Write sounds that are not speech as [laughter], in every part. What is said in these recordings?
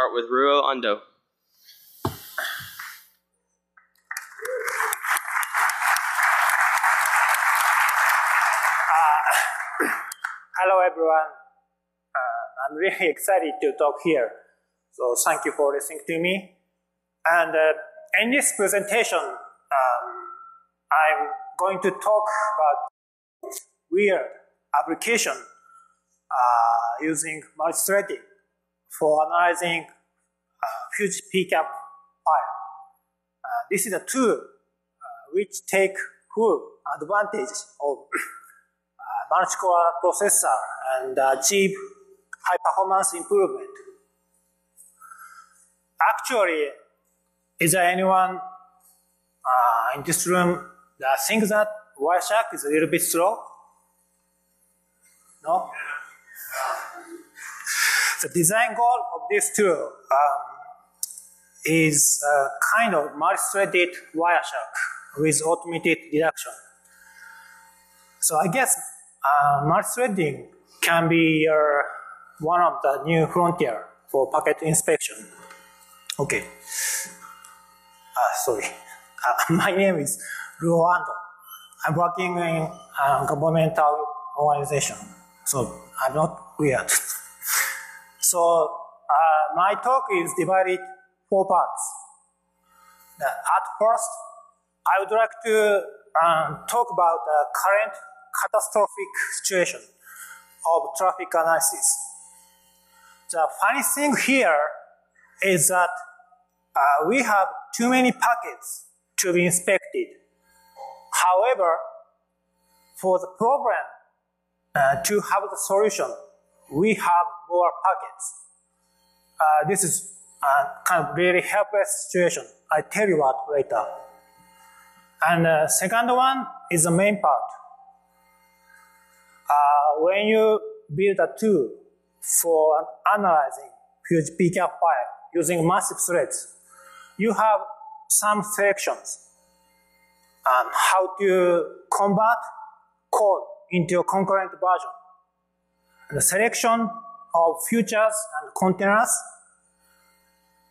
start with Ruo Ando. [clears throat] Hello, everyone. Uh, I'm really [laughs] excited to talk here. So thank you for listening to me. And uh, in this presentation, um, I'm going to talk about weird application uh, using multithreading for analyzing uh, huge PCAP file. Uh, this is a tool uh, which take full advantage of [clears throat] multi-core processor and achieve high performance improvement. Actually, is there anyone uh, in this room that thinks that Wireshark is a little bit slow? No? The design goal of this tool um, is a kind of multi-threaded Wireshark with automated deduction. So I guess uh, multi-threading can be uh, one of the new frontier for packet inspection. Okay. Uh, sorry. [laughs] Uh, my name is Ruo Ando. I'm working in a governmental organization, so I'm not weird. [laughs] so uh, my talk is divided four parts. At first, I would like to um, talk about the current catastrophic situation of traffic analysis. The funny thing here is that uh, we have too many packets to be inspected. However, for the problem uh, to have the solution, we have more packets. Uh, this is a kind of really helpless situation. I tell you what later. And the uh, second one is the main part uh, when you build a tool for analyzing huge PCAP file using massive threads, you have some selections on how to convert code into a concurrent version. The selection of features and containers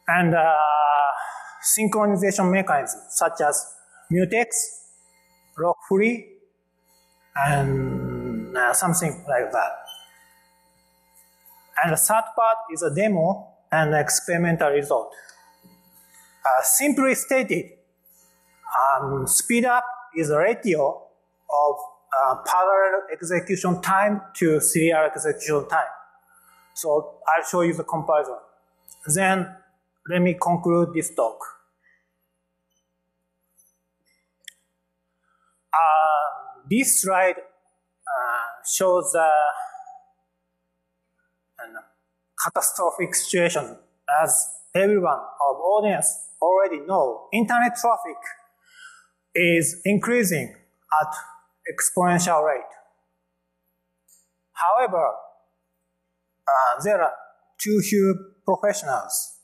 and uh, synchronization mechanisms such as mutex, lock free, and uh, something like that. And the third part is a demo and experimental result. Uh, simply stated, um, speed up is a ratio of uh, parallel execution time to serial execution time. So I'll show you the comparison. Then let me conclude this talk. Uh, this slide shows a catastrophic situation as everyone of audience already know. Internet traffic is increasing at exponential rate. However, uh, there are too few professionals.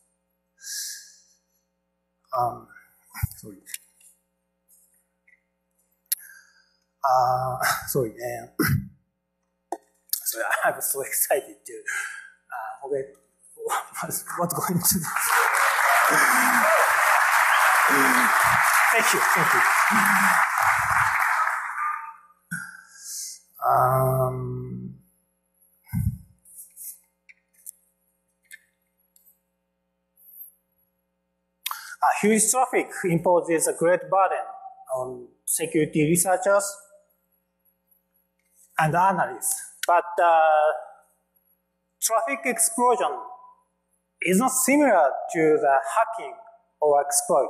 Um, sorry. Uh, [laughs] sorry. Uh, so I was so excited to uh, forget [laughs] what's, what's going to. [laughs] thank you, thank you. Um, huge traffic imposes a great burden on security researchers and analysts. But uh, traffic explosion is not similar to the hacking or exploit.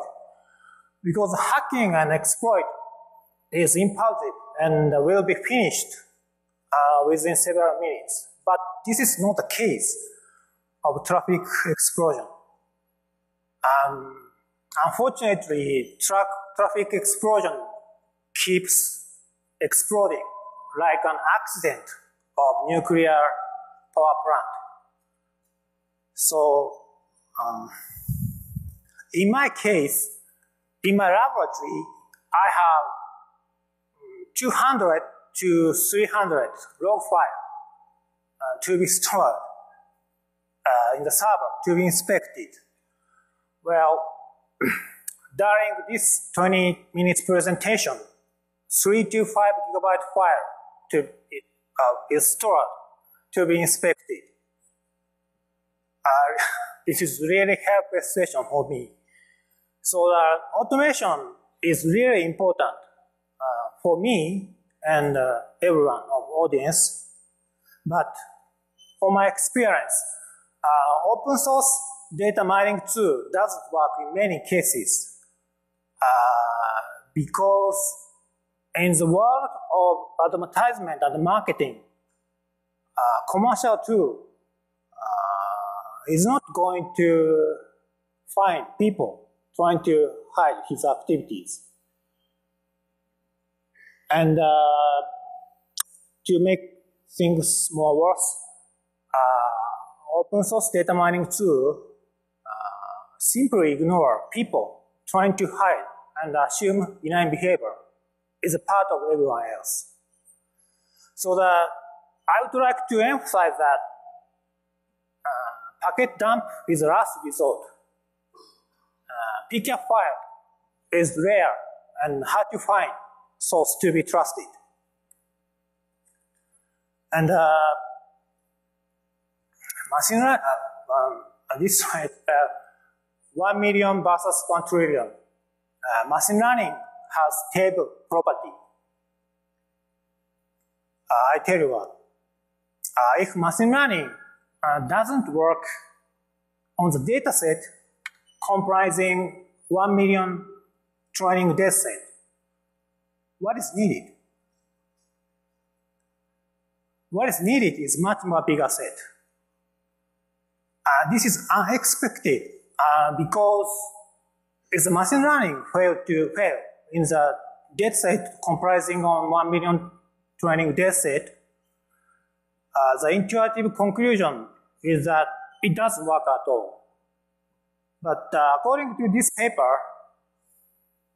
Because hacking and exploit is impulsive and will be finished uh, within several minutes. But this is not the case of traffic explosion. Um, unfortunately, tra traffic explosion keeps exploding like an accident of nuclear power plant. So, um, in my case, in my laboratory, I have 200 to 300 log file uh, to be stored uh, in the server to be inspected. Well, [clears throat] during this 20 minutes presentation, 3 to 5 gigabyte file to, uh, is stored to be inspected. Uh, [laughs] this is really helpful session for me. So the automation is really important for me and uh, everyone of audience. But for my experience, uh, open source data mining tool doesn't work in many cases uh, because in the world of advertisement and marketing, uh, commercial tool uh, is not going to find people trying to hide his activities. And uh, to make things more worse, uh, open source data mining tool uh, simply ignore people trying to hide and assume benign behavior is a part of everyone else. So the, I would like to emphasize that uh, packet dump is a last resort. Uh, file is rare and hard to find source to be trusted. And uh, machine learning, uh, um, this [laughs] uh, 1 million versus 1 trillion. Uh, machine learning has table property. Uh, I tell you what, uh, if machine learning uh, doesn't work on the data set comprising 1 million training data set, what is needed? What is needed is much more bigger set. Uh, this is unexpected uh, because if the machine learning failed to fail in the dataset comprising on 1 million training dataset, uh, the intuitive conclusion is that it doesn't work at all. But uh, according to this paper,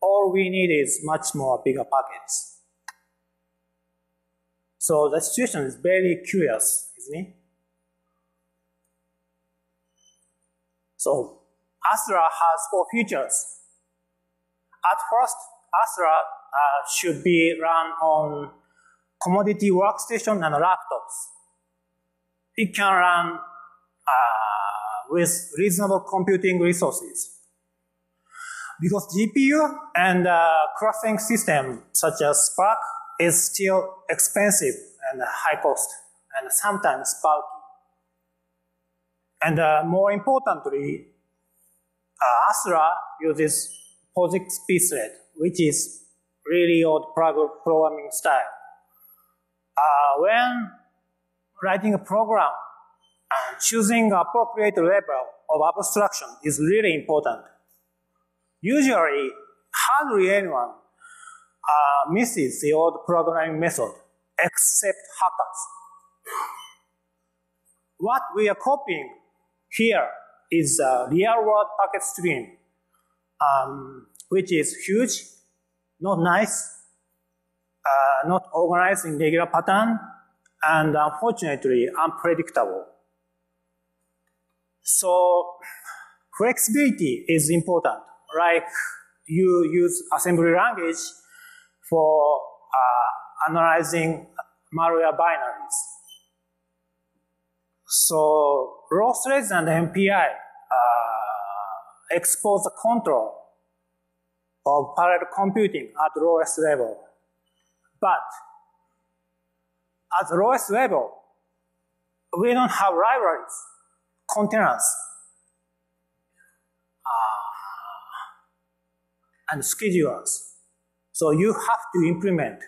all we need is much more bigger packets. So the situation is very curious, isn't it? So Asura has four features. At first, Asura uh, should be run on commodity workstation and laptops. It can run uh, with reasonable computing resources. Because GPU and uh, system such as Spark is still expensive and high cost and sometimes bulky. And uh, more importantly, uh, uses POSIX pthread, which is really old programming style. Uh, when writing a program, uh, choosing appropriate level of abstraction is really important. Usually, hardly anyone uh, misses the old programming method, except hackers. What we are copying here is a real-world packet stream, um, which is huge, not nice, uh, not organized in regular pattern, and unfortunately unpredictable. So flexibility is important. Like you use assembly language for uh, analyzing malware binaries. So raw and MPI uh, expose the control of parallel computing at lowest level. But at the lowest level, we don't have libraries, containers, uh, and schedulers. So you have to implement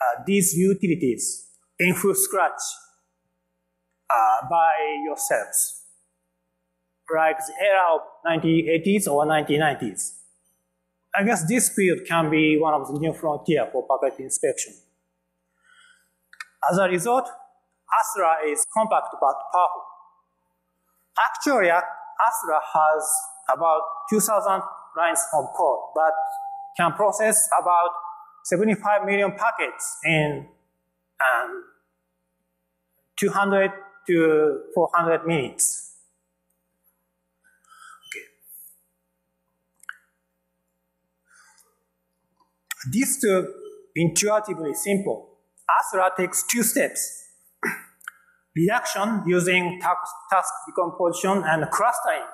uh, these utilities in full scratch uh, by yourselves, like the era of 1980s or 1990s. I guess this field can be one of the new frontier for packet inspection. As a result, Asura is compact but powerful. Actually, Asura has about 2,000 lines of code, but can process about 75 million packets in um, 200 to 400 minutes. Okay. These two intuitively simple. Asura takes two steps. [clears throat] Reduction using task, task decomposition and clustering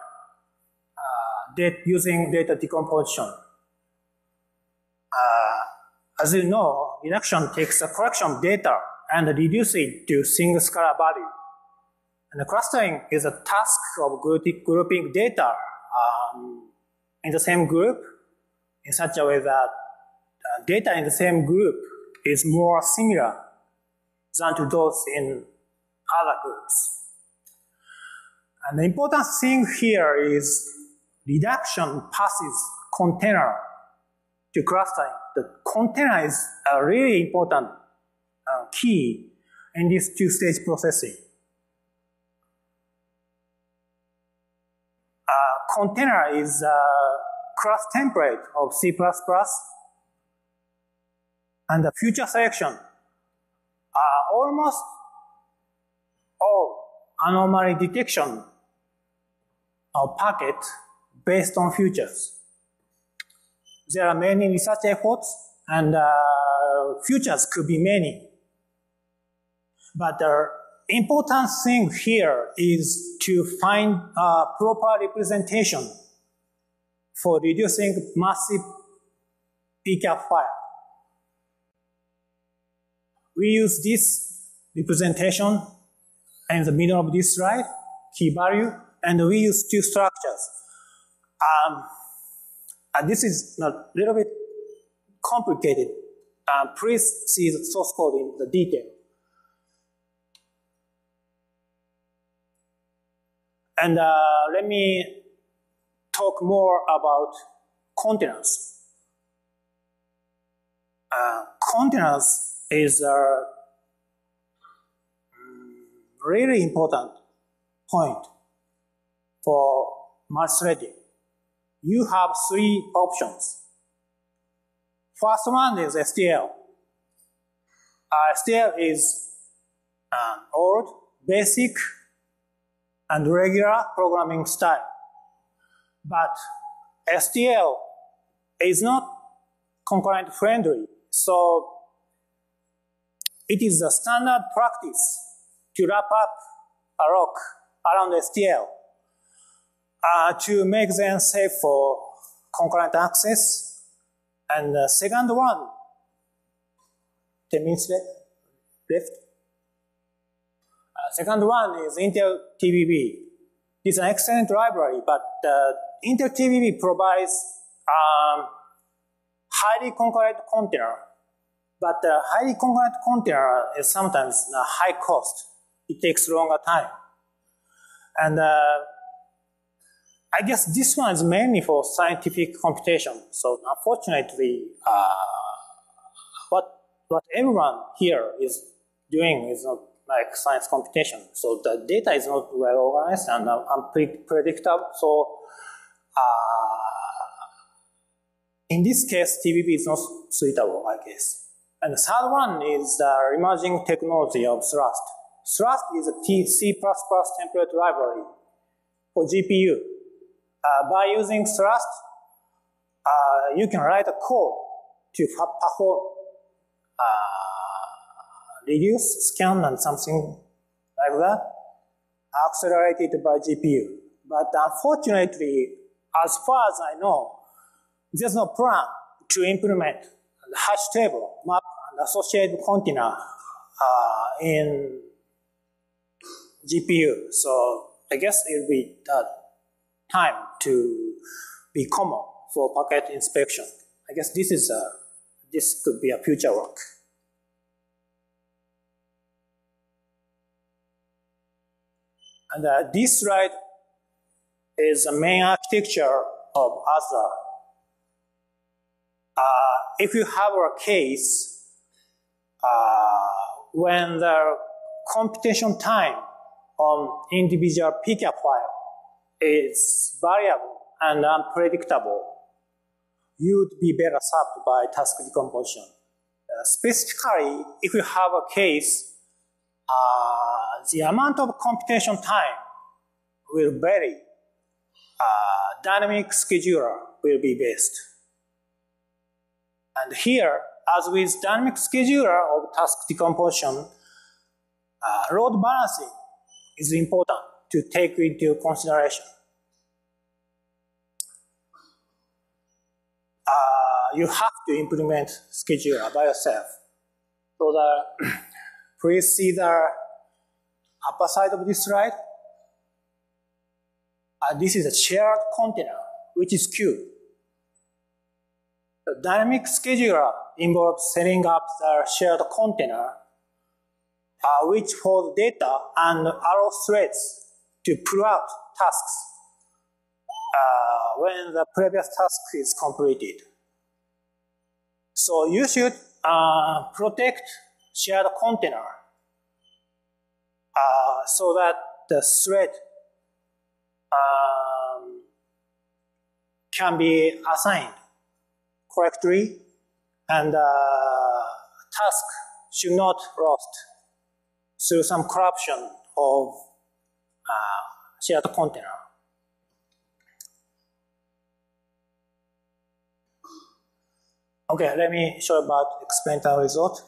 using data decomposition. Uh, as you know, reduction takes a collection of data and reduces it to single scalar value. And clustering is a task of grouping data um, in the same group in such a way that uh, data in the same group is more similar than to those in other groups. And the important thing here is reduction passes container to clustering. The container is a really important uh, key in this two-stage processing. Uh, container is a class template of C++, and the future selection are almost all anomaly detection of packet based on futures. There are many research efforts and uh, futures could be many. But the important thing here is to find a proper representation for reducing massive PCAP file. We use this representation in the middle of this slide, key value, and we use two structures. Um, and this is a little bit complicated. Uh, please see the source code in the detail. And uh, let me talk more about containers. Uh, containers is a mm, really important point for multi-threading. You have three options. First one is STL. Uh, STL is um, old, basic, and regular programming style. But STL is not concurrent friendly, so it is a standard practice to wrap up a rock around STL uh, to make them safe for concurrent access. And the second one, 10 minutes left. Uh, second one is Intel TBB. It's an excellent library, but uh, Intel TBB provides um, highly concurrent container. But the highly concurrent container is sometimes a high cost. It takes longer time. And uh, I guess this one is mainly for scientific computation. So unfortunately, uh, what what everyone here is doing is not like science computation. So the data is not well organized and unpredictable. So uh, in this case, TBB is not suitable, I guess. And the third one is the emerging technology of Thrust. Thrust is a C++ template library for GPU. Uh, by using Thrust, uh, you can write a code to perform uh, reduce, scan, and something like that, accelerated by GPU. But unfortunately, as far as I know, there's no plan to implement the hash table, map, and associated container uh, in GPU. So I guess it'll be uh, time to be common for packet inspection. I guess this is a, this could be a future work. And uh, this slide is the main architecture of Asura. Uh, if you have a case uh, when the computation time on individual PCAP file is variable and unpredictable, you would be better served by task decomposition. Uh, specifically, if you have a case uh, the amount of computation time will vary. Uh, dynamic scheduler will be best. And here, as with dynamic scheduler of task decomposition, uh, load balancing is important to take into consideration. Uh, you have to implement scheduler by yourself. So the, please see the upper side of this slide. Uh, this is a shared container, which is queue. The dynamic scheduler involves setting up the shared container, uh, which holds data and allows threads to pull out tasks uh, when the previous task is completed. So you should uh, protect shared container uh, so that the thread um, can be assigned correctly and uh, task should not lost through some corruption of shared container. Okay, let me show about experimental result.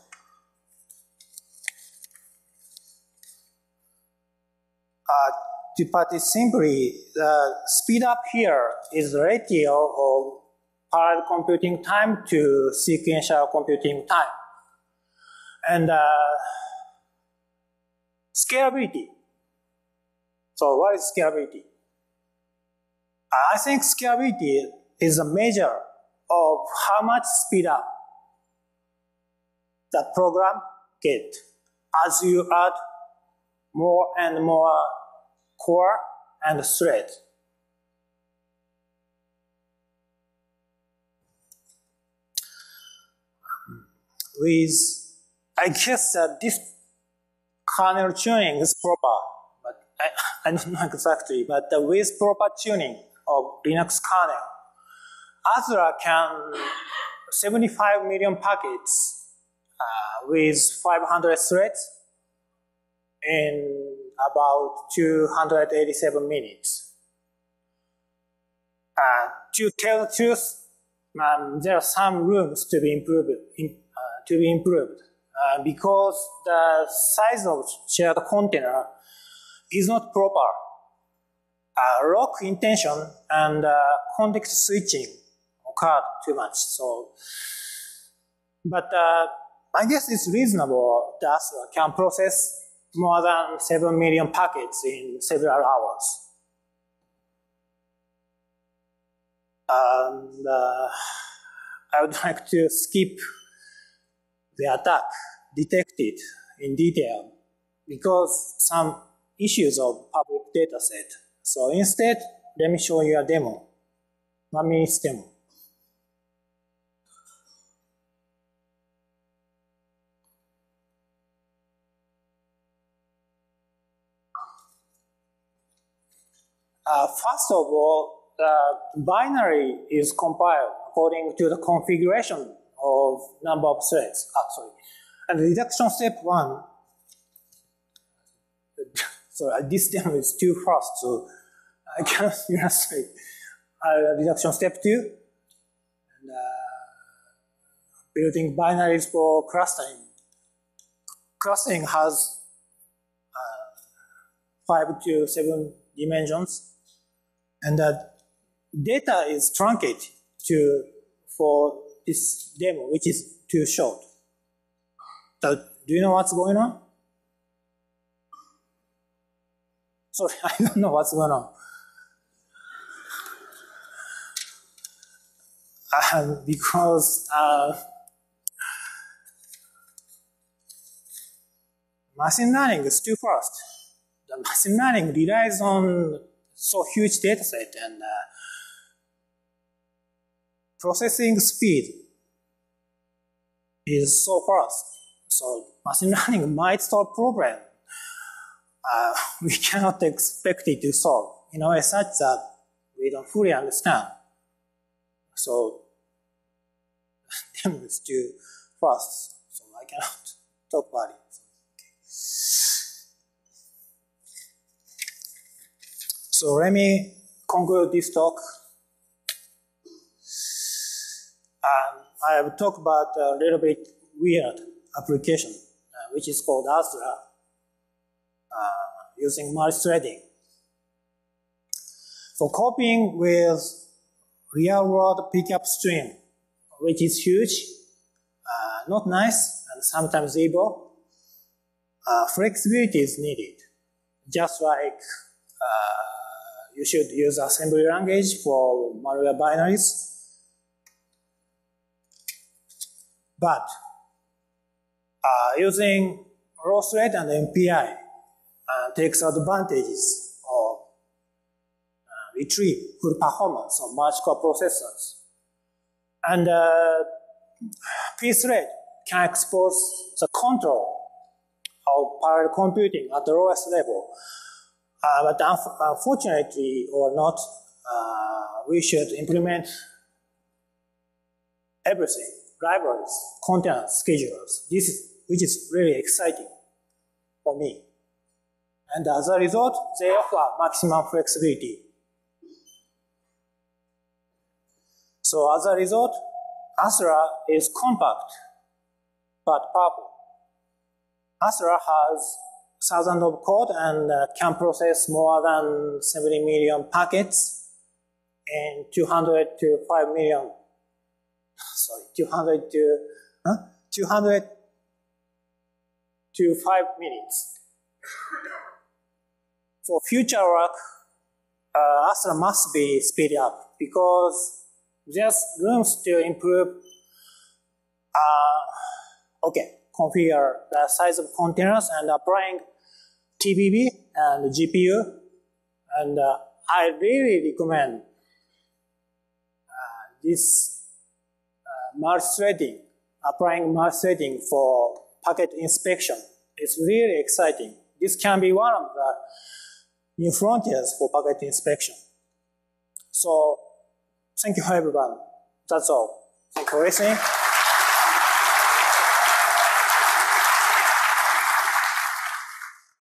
Uh, to put it simply, the speed up here is the ratio of parallel computing time to sequential computing time. And uh, scalability. So what is scalability? I think scalability is a measure of how much speed up the program get as you add more and more core and thread. With, I guess that this kernel tuning is proper, I, [laughs] I don't know exactly, but with proper tuning of Linux kernel, Asura can 75 million packets uh, with 500 threads in about 287 minutes. Uh, to tell the truth, um, there are some rooms to be improved. In, uh, to be improved uh, because the size of shared container is not proper. Uh, lock contention and uh, context switching occurred too much. So, but uh, I guess it's reasonable that can process more than 7 million packets in several hours. And uh, I would [laughs] like to skip the attack detected in detail because some issues of public data set. So instead, let me show you a demo, one minute demo. Uh, first of all, the binary is compiled according to the configuration of number of threads. Ah, sorry. And reduction step one, so at this demo is too fast, so I cannot illustrate. Uh, reduction step two, and uh, building binaries for clustering. Clustering has uh, five to seven dimensions and that data is truncated to for this demo, which is too short. So, do you know what's going on? Sorry, [laughs] I don't know what's going on. Um, because uh, machine learning is too fast. The machine learning relies on so huge data set and uh, processing speed is so fast. So machine learning might solve problem. Uh, [laughs] we cannot expect it to solve in a way such that we don't fully understand. So is too fast, so I cannot [laughs] talk about it. Okay. So let me conclude this talk. Um, I have talked about a little bit weird application, uh, which is called Asura, uh, using multi-threading. For copying with real-world packet stream, which is huge, uh, not nice, and sometimes evil, uh, flexibility is needed. Just like you should use assembly language for malware binaries. But uh, using raw thread and MPI uh, takes advantages of uh, retrieve full performance of merge core processors. And uh, pthread can expose the control of parallel computing at the lowest level. Uh, but unfortunately or not, uh, we should implement everything, libraries, containers, schedulers. This is, which is really exciting for me. And as a result, they offer maximum flexibility. So as a result, Asura is compact but powerful. Asura has thousands of code and uh, can process more than 70 million packets in 200 to 5 million, sorry, 200 to, huh? 200 to 5 minutes. For future work, uh, Asura must be speed up because there's room to improve uh, okay, configure the size of containers and applying TBB and GPU. And uh, I really recommend uh, this uh, multi-threading, applying multi-threading for packet inspection. It's really exciting. This can be one of the new frontiers for packet inspection. So thank you everyone. That's all. Thank you for listening.